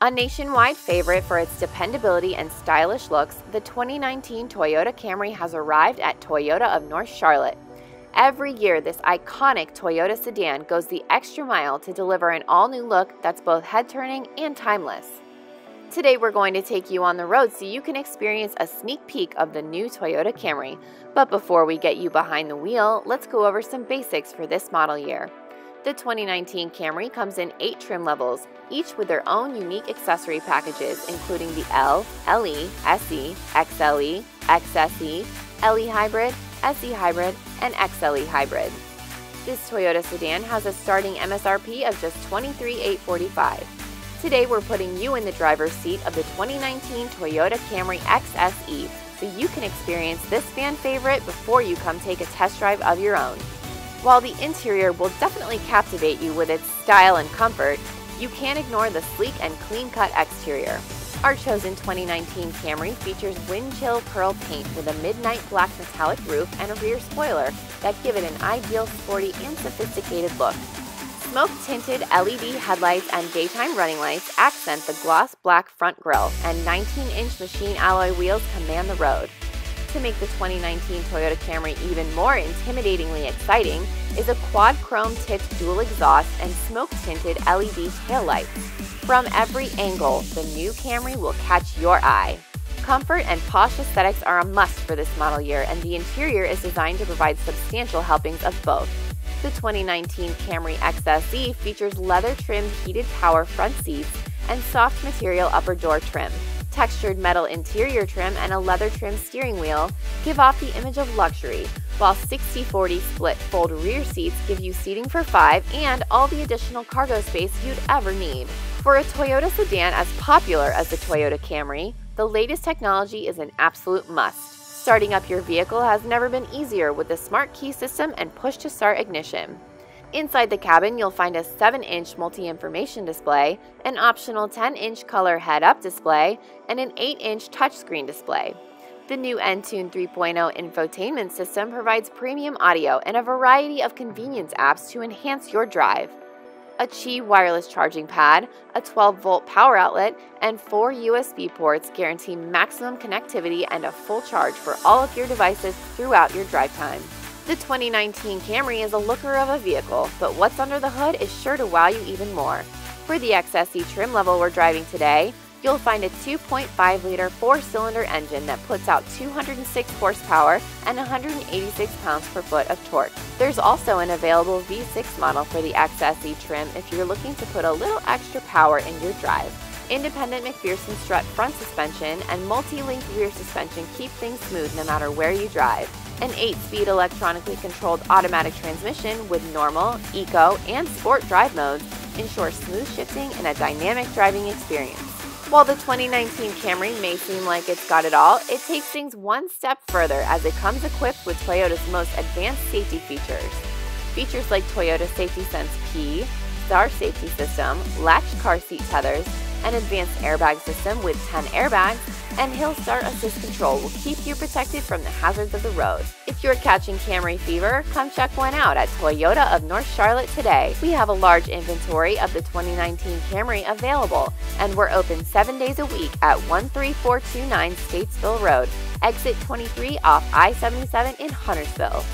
A nationwide favorite for its dependability and stylish looks, the 2019 Toyota Camry has arrived at Toyota of North Charlotte. Every year, this iconic Toyota sedan goes the extra mile to deliver an all new look that's both head turning and timeless. Today, we're going to take you on the road so you can experience a sneak peek of the new Toyota Camry. But before we get you behind the wheel, let's go over some basics for this model year. The 2019 Camry comes in eight trim levels, each with their own unique accessory packages, including the L, LE, SE, XLE, XSE, LE Hybrid, SE Hybrid, and XLE Hybrid. This Toyota sedan has a starting MSRP of just $23,845. Today we're putting you in the driver's seat of the 2019 Toyota Camry XSE so you can experience this fan favorite before you come take a test drive of your own. While the interior will definitely captivate you with its style and comfort, you can't ignore the sleek and clean-cut exterior. Our chosen 2019 Camry features wind chill pearl paint with a midnight black metallic roof and a rear spoiler that give it an ideal sporty and sophisticated look. Smoke tinted LED headlights and daytime running lights accent the gloss black front grille, and 19 inch machine alloy wheels command the road. To make the 2019 Toyota Camry even more intimidatingly exciting is a quad chrome tipped dual exhaust and smoke tinted LED taillights. From every angle, the new Camry will catch your eye. Comfort and posh aesthetics are a must for this model year, and the interior is designed to provide substantial helpings of both. The 2019 Camry XSE features leather trimmed heated power front seats and soft material upper door trim textured metal interior trim and a leather trimmed steering wheel give off the image of luxury, while 60-40 split fold rear seats give you seating for five and all the additional cargo space you'd ever need. For a Toyota sedan as popular as the Toyota Camry, the latest technology is an absolute must. Starting up your vehicle has never been easier with the smart key system and push to start ignition. Inside the cabin, you'll find a 7-inch multi-information display, an optional 10-inch color head-up display, and an 8-inch touchscreen display. The new Entune 3.0 infotainment system provides premium audio and a variety of convenience apps to enhance your drive. A Qi wireless charging pad, a 12 volt power outlet, and four USB ports guarantee maximum connectivity and a full charge for all of your devices throughout your drive time. The 2019 Camry is a looker of a vehicle, but what's under the hood is sure to wow you even more. For the XSE trim level we're driving today, you'll find a 2.5 liter four cylinder engine that puts out 206 horsepower and 186 pounds per foot of torque. There's also an available V6 model for the XSE trim if you're looking to put a little extra power in your drive. Independent MacPherson strut front suspension and multi-link rear suspension keep things smooth no matter where you drive. An 8-speed electronically controlled automatic transmission with normal, eco, and sport drive modes ensures smooth shifting and a dynamic driving experience. While the 2019 Camry may seem like it's got it all, it takes things one step further as it comes equipped with Toyota's most advanced safety features. Features like Toyota Safety Sense P, Star Safety System, latch car seat tethers, an advanced airbag system with 10 airbags, and Hill Start Assist Control will keep you protected from the hazards of the road. If you're catching Camry fever, come check one out at Toyota of North Charlotte today. We have a large inventory of the 2019 Camry available, and we're open seven days a week at 13429 Statesville Road, exit 23 off I-77 in Huntersville.